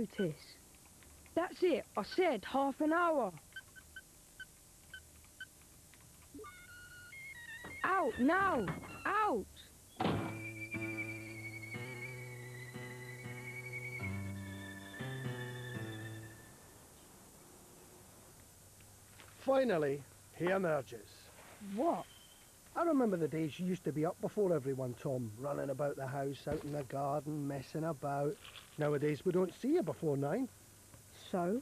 Otis. That's it. I said half an hour. Out now! Out! Finally, he emerges. What? I remember the days you used to be up before everyone, Tom, running about the house, out in the garden, messing about. Nowadays we don't see you before nine. So?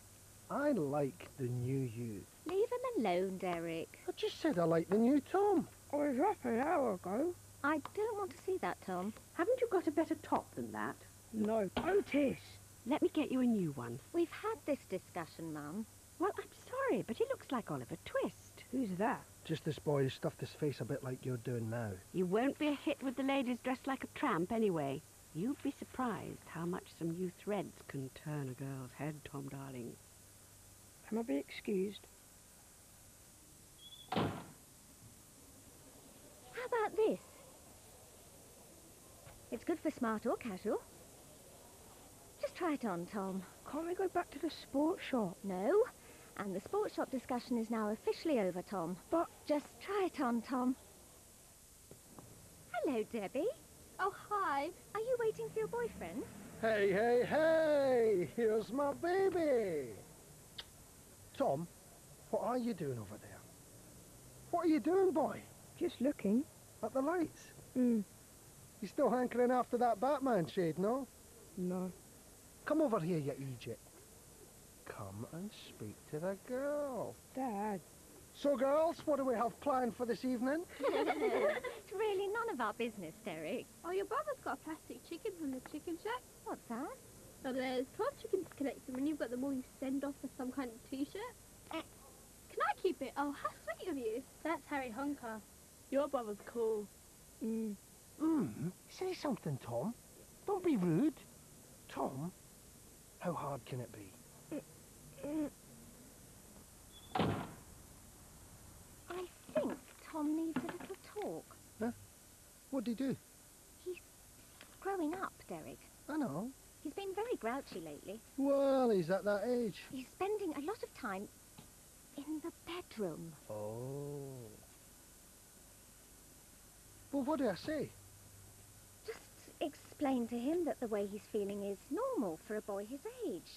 I like the new you. Leave him alone, Derek. I just said I like the new Tom. Oh, I was up an hour ago. I don't want to see that, Tom. Haven't you got a better top than that? No. Otis! Let me get you a new one. We've had this discussion, Mum. Well, I'm sorry, but he looks like Oliver Twist. Who's that? Just this boy who stuffed his face a bit like you're doing now. You won't be a hit with the ladies dressed like a tramp anyway. You'd be surprised how much some new threads can turn a girl's head, Tom darling. Can I be excused? How about this? It's good for smart or casual. Just try it on, Tom. Can't we go back to the sports shop? No. And the sports shop discussion is now officially over, Tom. But Just try it on, Tom. Hello, Debbie. Oh, hi. Are you waiting for your boyfriend? Hey, hey, hey! Here's my baby! Tom, what are you doing over there? What are you doing, boy? just looking. At the lights? Hmm. You still hankering after that Batman shade, no? No. Come over here, you Egypt. Come and speak to the girl. Dad. So, girls, what do we have planned for this evening? it's really none of our business, Derek. Oh, your brother's got a plastic chicken from the chicken shack. What's that? So there's 12 chickens to collect them, and you've got them all you send off for some kind of t-shirt. Eh. Can I keep it? Oh, how sweet of you. That's Harry Honker. Your brother's cool. Hmm. Hmm, say something, Tom. Don't be rude. Tom, how hard can it be? I think Tom needs a little talk. Huh? What'd he do? He's growing up, Derek. I know. He's been very grouchy lately. Well, he's at that age. He's spending a lot of time in the bedroom. Oh. Well, what do I say? Just explain to him that the way he's feeling is normal for a boy his age.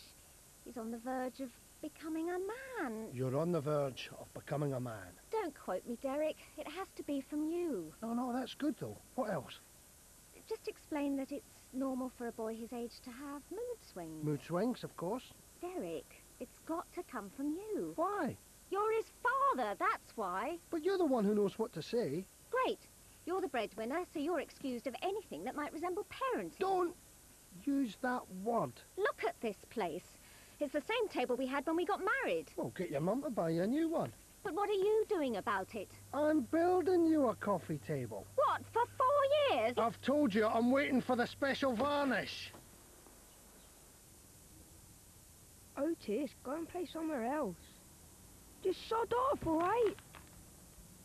He's on the verge of becoming a man. You're on the verge of becoming a man. Don't quote me, Derek. It has to be from you. No, no, that's good, though. What else? Just explain that it's normal for a boy his age to have mood swings. Mood swings, of course. Derek, it's got to come from you. Why? You're his father, that's why. But you're the one who knows what to say. Great. You're the breadwinner, so you're excused of anything that might resemble parenting. Don't use that word. Look at this place. It's the same table we had when we got married. Well, get your mum to buy you a new one. But what are you doing about it? I'm building you a coffee table. What, for four years? I've told you I'm waiting for the special varnish. Otis, go and play somewhere else. Just sod off, all right?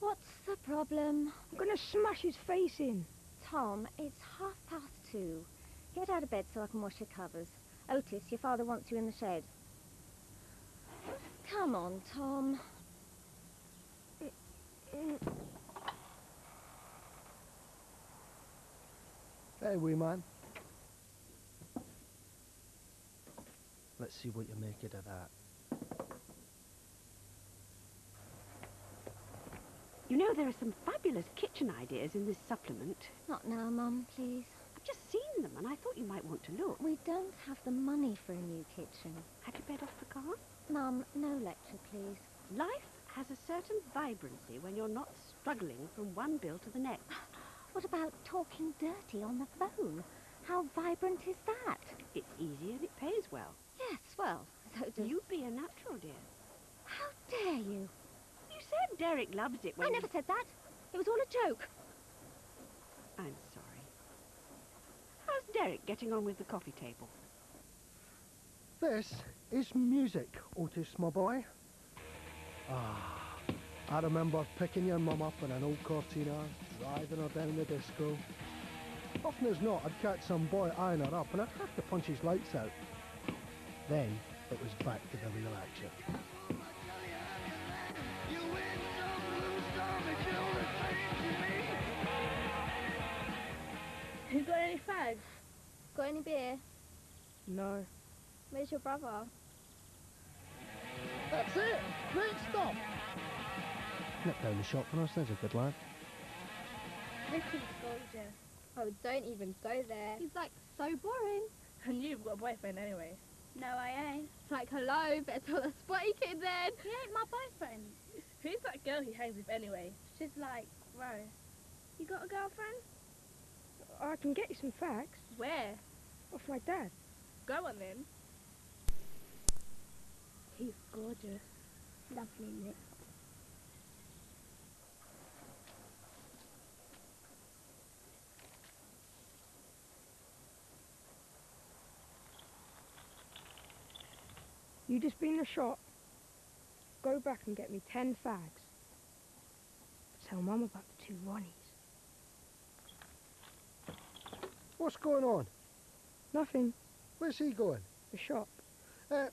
What's the problem? I'm gonna smash his face in. Tom, it's half past two. Get out of bed so I can wash your covers. Otis, your father wants you in the shed. Come on, Tom. Hey, wee man. Let's see what you make it of that. You know, there are some fabulous kitchen ideas in this supplement. Not now, Mum, please. I've just seen them and I thought you might want to look. We don't have the money for a new kitchen. Had you bet off the car? Mum, no lecture, please. Life has a certain vibrancy when you're not struggling from one bill to the next. What about talking dirty on the phone? How vibrant is that? It's easy and it pays well. Yes, well, so does... You'd be a natural, dear. How dare you? You said Derek loves it when I never said that. It was all a joke. I'm sorry. How's Derek getting on with the coffee table? This is music, Otis, my boy. Ah, I remember picking your mum up in an old Cortina, driving her down the disco. Often as not, I'd catch some boy eyeing her up and I'd have to punch his lights out. Then it was back to the real action. You got any fags? Got any beer? No. Where's your brother? That's it! Great stop! Nip down the shop for us, there's a good lad. Richard's gorgeous. Oh, don't even go there. He's like so boring. And you've got a boyfriend anyway. No, I ain't. It's like, hello, better tell the spotty kid then. He ain't my boyfriend. Who's that girl he hangs with anyway? She's like, Rose. You got a girlfriend? I can get you some facts Where? off my dad. Go on then. He's gorgeous. Lovely lips. You just been the shop. Go back and get me ten fags. Tell Mum about the two Ronnies. What's going on? Nothing. Where's he going? The shop. Uh,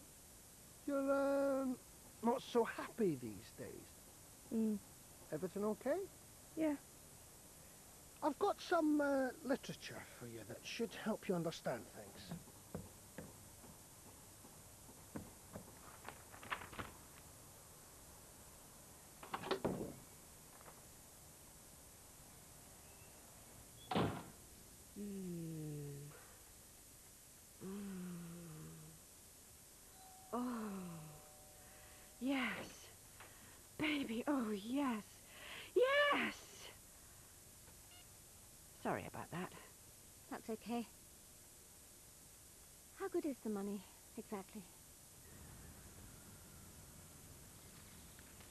you're, um, not so happy these days. Mm. Everything okay? Yeah. I've got some uh, literature for you that should help you understand things. Mm. Mm. Oh, yes. Baby, oh, Oh, yes. Yes! Sorry about that. That's okay. How good is the money, exactly?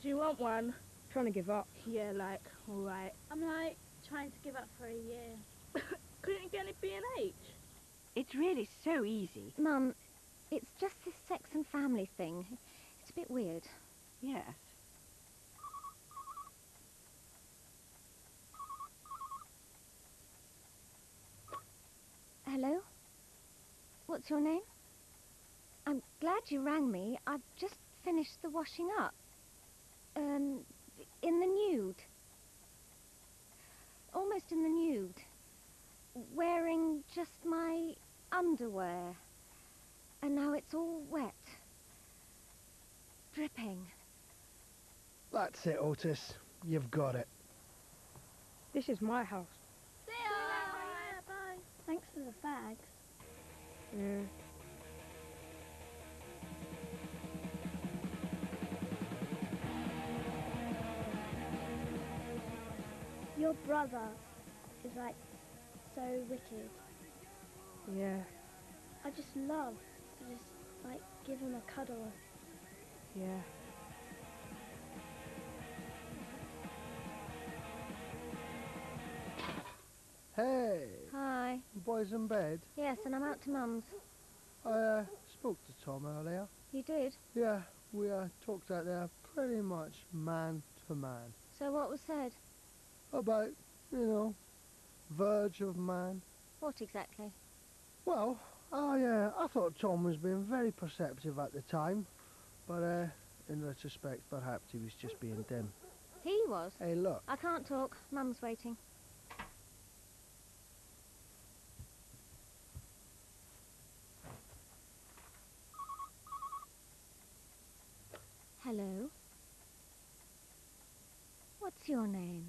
Do you want one? Trying to give up. Yeah, like, alright. I'm like, trying to give up for a year. Couldn't you get any B&H? It's really so easy. Mum, it's just this sex and family thing. It's a bit weird. Yes. Hello? What's your name? I'm glad you rang me. I've just finished the washing up. Um, in the nude. Almost in the nude. Wearing just my underwear. And now it's all wet. Dripping. That's it, Otis. You've got it. This is my house. See ya! Bye. Thanks for the fags. Yeah. Your brother is like so wicked. Yeah. I just love to just like give him a cuddle. Yeah. Hi. boys in bed. Yes, and I'm out to Mum's. I uh, spoke to Tom earlier. You did? Yeah, we uh, talked out there pretty much man to man So what was said? about, you know, verge of man. What exactly? Well, oh yeah, I thought Tom was being very perceptive at the time, but uh, in retrospect, perhaps he was just being dim. He was. Hey, look, I can't talk. Mum's waiting. Hello? What's your name?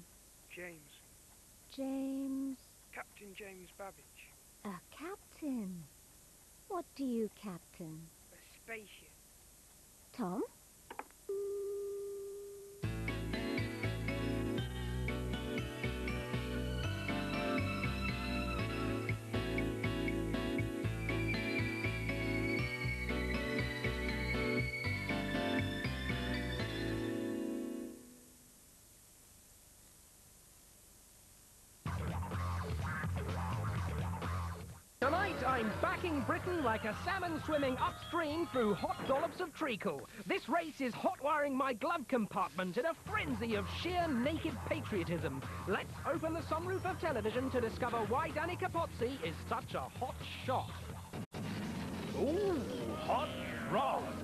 James, James... Captain James Babbage, A captain. What do you captain? a spaceship. Tom? Tonight, I'm backing Britain like a salmon swimming upstream through hot dollops of treacle. This race is hot-wiring my glove compartment in a frenzy of sheer naked patriotism. Let's open the sunroof of television to discover why Danny Capozzi is such a hot shot. Ooh, hot rod.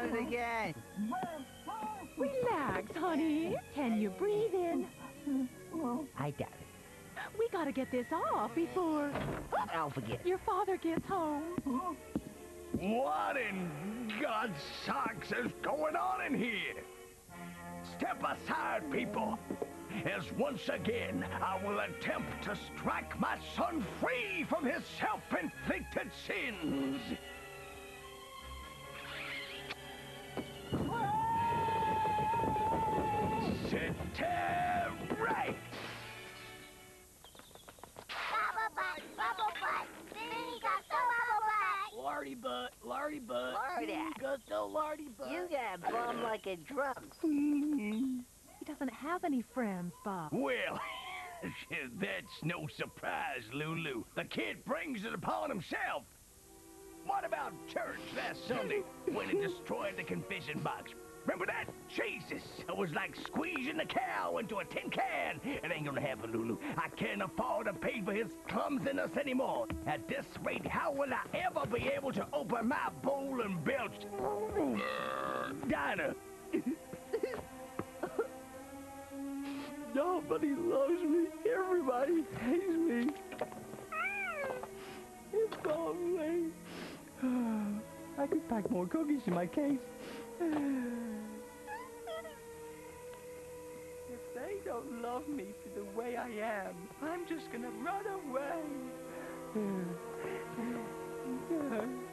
Done it uh-huh. again. Relax, honey. Can you breathe in? I doubt it. We gotta get this off before I'll forget. your father gets home. What in God's socks is going on in here? Step aside, people, as once again I will attempt to strike my son free from his self-inflicted sins. That's no surprise, Lulu. The kid brings it upon himself. What about church last Sunday when he destroyed the confession box? Remember that? Jesus, it was like squeezing the cow into a tin can. It ain't gonna happen, Lulu. I can't afford to pay for his clumsiness anymore. At this rate, how will I ever be able to open my bowl and belch? Dinah. Nobody loves me. Everybody hates me. It's gone away. I could pack more cookies in my case. If they don't love me for the way I am, I'm just gonna run away.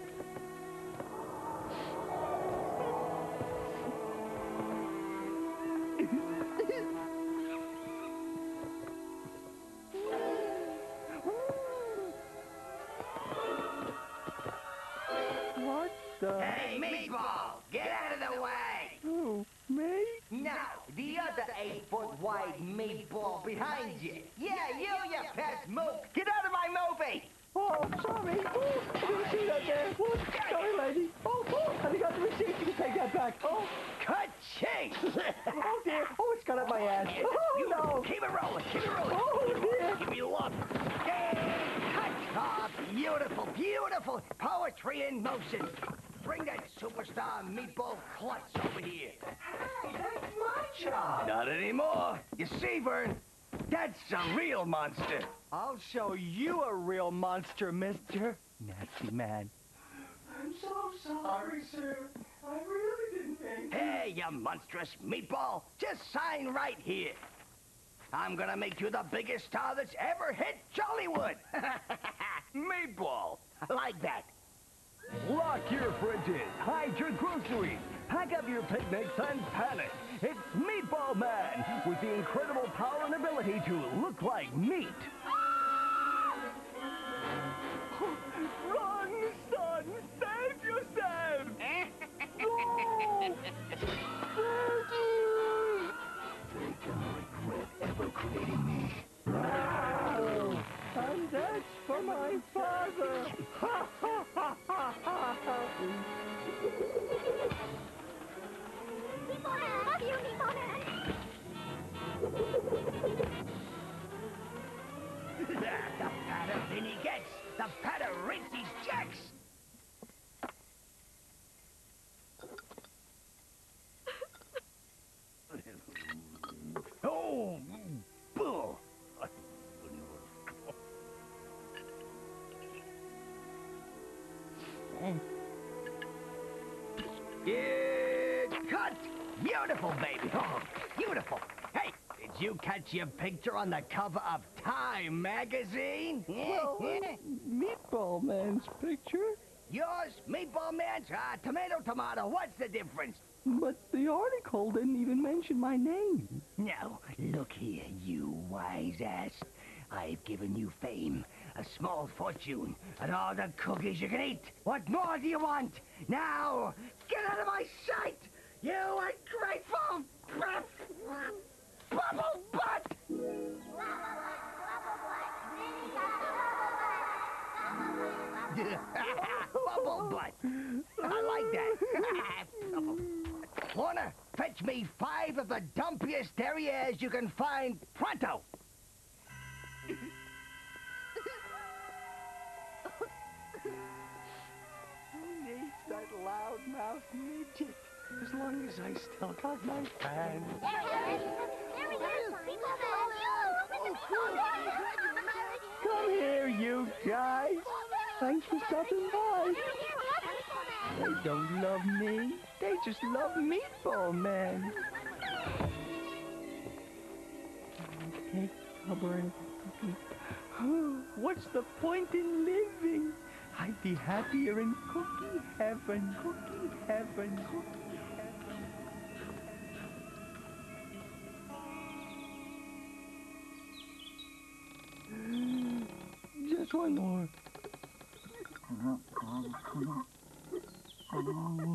you. Yeah, you, you pest mook! Get out of my movie! Oh, sorry. Oh, I didn't see that there. Oh, sorry, lady. Oh, oh, I got the receipt. You can take that back. Oh, Ka-ching! oh dear. Oh, it's got up my ass. Oh, You no. Keep it rolling, keep it rolling. Oh, dear. Give me a look. Ah, beautiful, beautiful poetry in motion. Bring that superstar meatball klutz over here. Hey, that's my job. Not anymore. You see, Vern, that's a real monster. I'll show you a real monster, mister. Nasty man. I'm so sorry, sir. I really didn't think. Hey, you monstrous meatball, just sign right here. I'm gonna make you the biggest star that's ever hit Jollywood. meatball, I like that. Lock your fridges, hide your groceries, pack up your picnics, and panic. It's Meatball Man with the incredible power and ability to look like meat. Yeah, cut. Beautiful, baby. Oh, beautiful. Hey, did you catch your picture on the cover of Time magazine? Well, Meatball Man's picture. Yours, Meatball Man's, ah, tomato, tomato. What's the difference? But the article didn't even mention my name. Now, look here, you wise ass. I've given you fame, a small fortune, and all the cookies you can eat. What more do you want? Now, get out of my sight! You ungrateful bubble butt! bubble butt. I like that. Warner, fetch me five of the dumpiest derrieres you can find pronto. Loud-mouthed midget? As long as I still got my fans. Oh, come here, you guys. Thanks for stopping by. They don't love me. They just love Meatball Man. Okay, stubborn cookie. What's the point in living? I'd be happier in cookie heaven. Cookie heaven. Cookie heaven. Just one more. Uh-huh. Uh-huh. Uh-huh.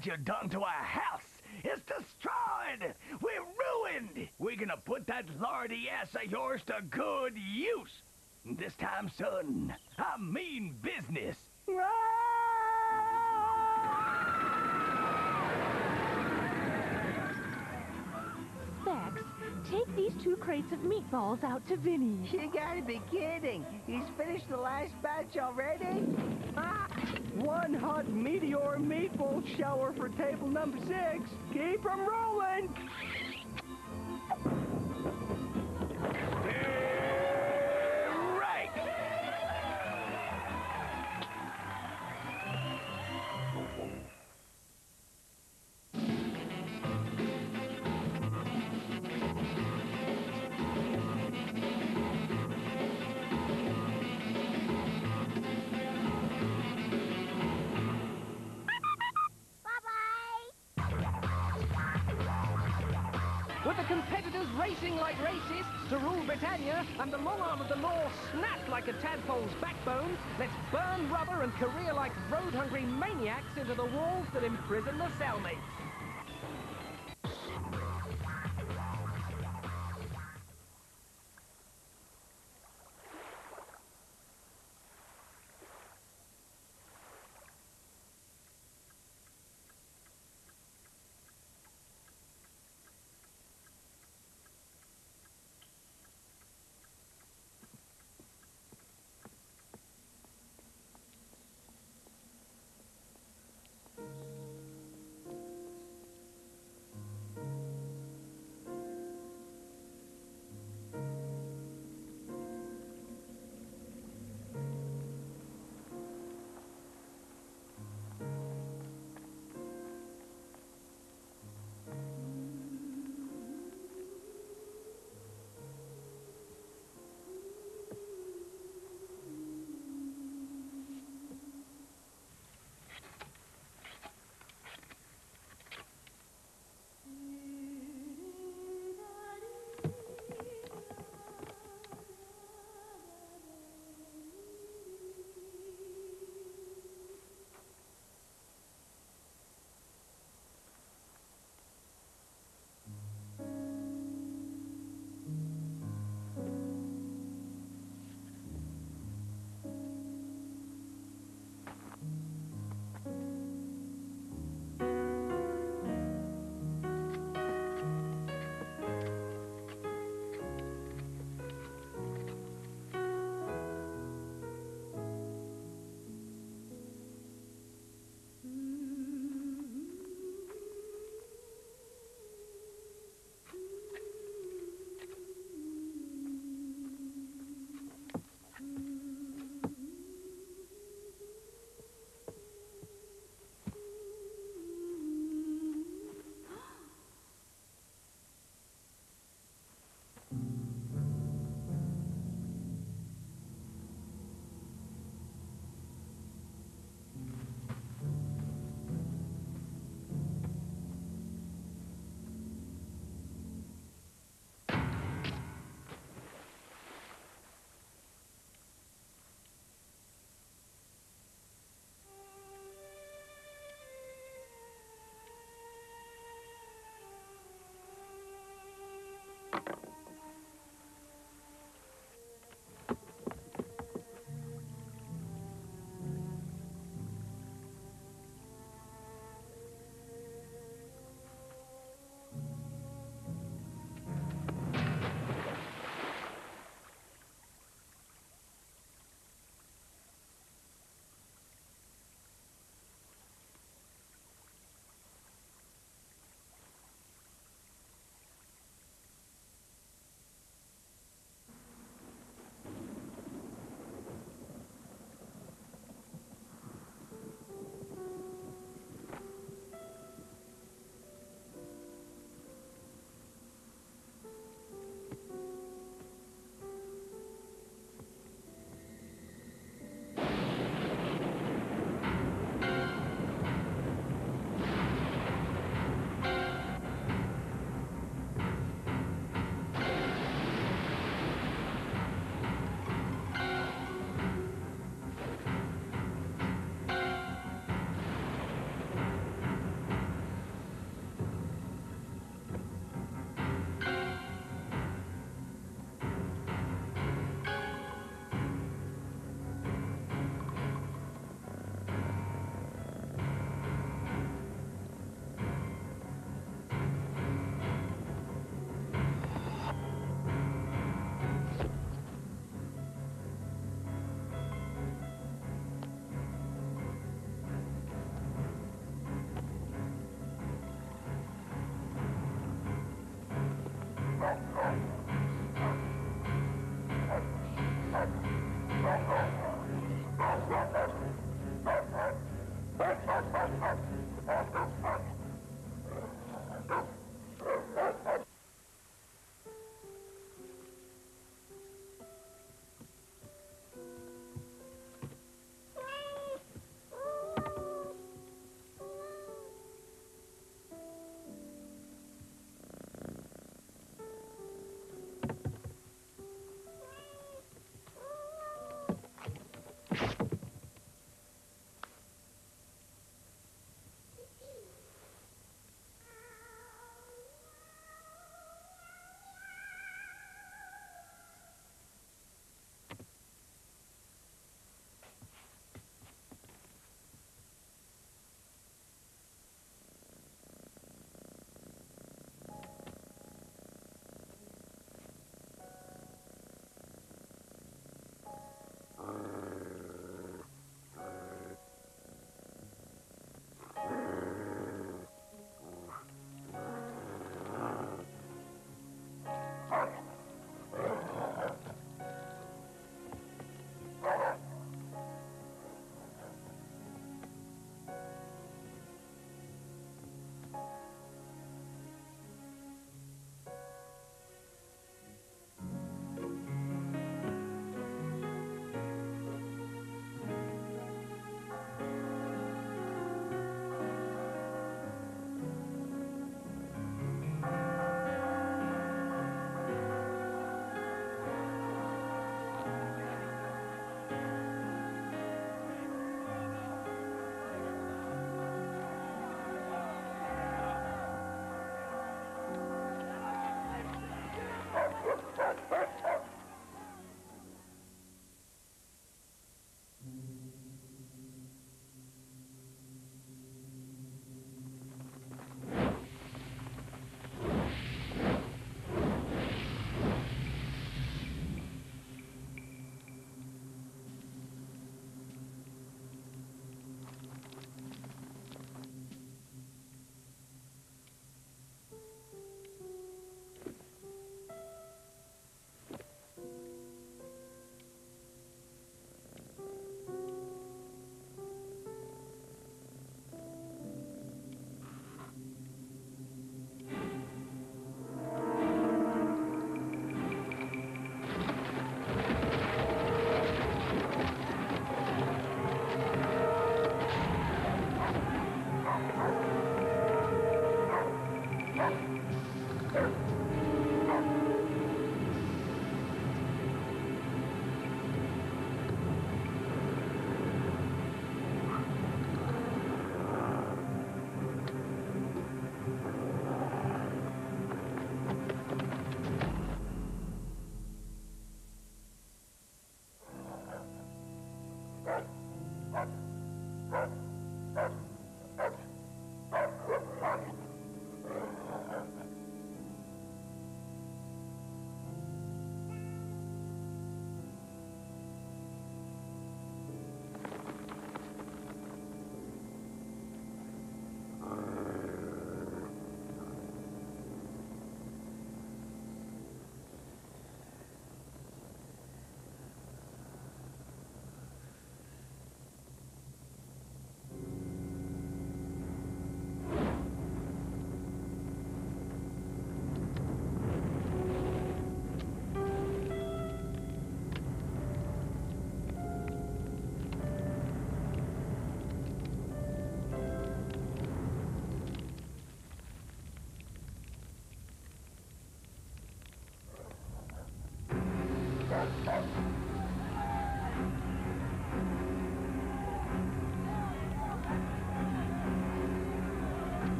what you done to our house. It's destroyed. We're ruined. We're gonna put that lordy ass of yours to good use. This time, son, I mean business. Two crates of meatballs out to Vinny. You gotta be kidding. He's finished the last batch already? Ah, one hot meteor meatball shower for table number six. Keep 'em rolling. Like a tadpole's backbone, let's burn rubber and career like road-hungry maniacs into the walls that imprison the cellmates.